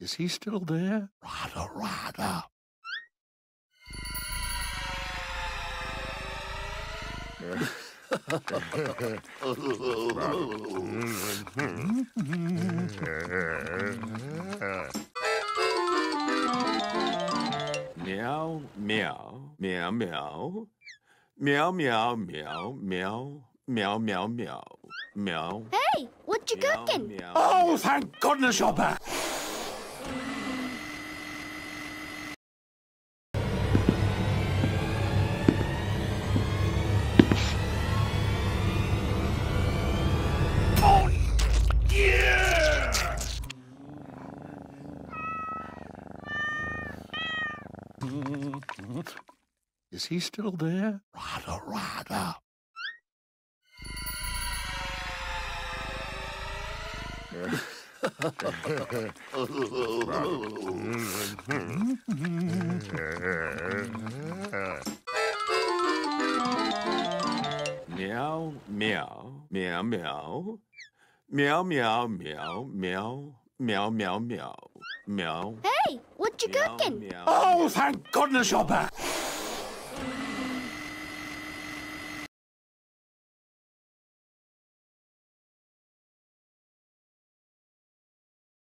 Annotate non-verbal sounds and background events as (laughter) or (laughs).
Is he still there? Rada, rada. Meow, meow, meow, meow. Meow, meow, meow, meow. Meow, meow, meow. Meow. Hey, what you meow, cooking? meow. Oh, thank goodness you're back. Oh, yeah! (laughs) Is he still there? Rada, rada. (laughs) Meow, meow, meow, meow. Meow, meow, meow, meow. Meow, meow, meow. Meow. Hey, what you Meow, cooking? meow. Oh, thank goodness you're back.